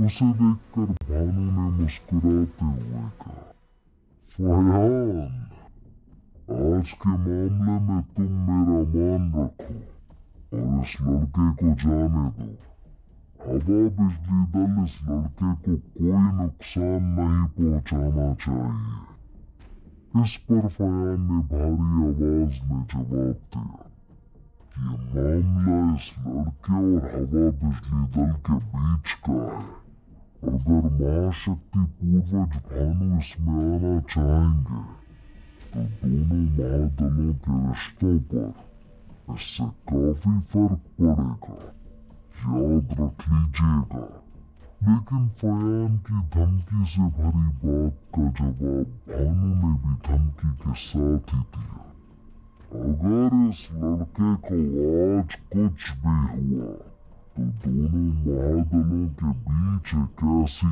उसे देखकर भानु ने मुस्कुराते हुए कहा फयान आज के मामले में तुम मेरा मान रखो और इस लड़के को जाने दो हवा बिजली दल इस लड़के को कोई नुकसान नहीं पहुंचाना चाहिए इस पर फयान ने भारी आवाज़ में जवाब दिया ये मामला इस लड़के और हवा बिजली दल के बीच का है अगर महाशक्ति पूर्वज भानु इसमें आना चाहेंगे तो दोनों महादलों के रिश्तों पर इससे काफी फर्क पड़ेगा याद रख लीजिएगा लेकिन फयान की धमकी से भरी बात का जवाब भानु ने भी धमकी के साथ ही दिया अगर इस लड़के को आज कुछ भी हुआ तो दोनों महादलों के Takeshi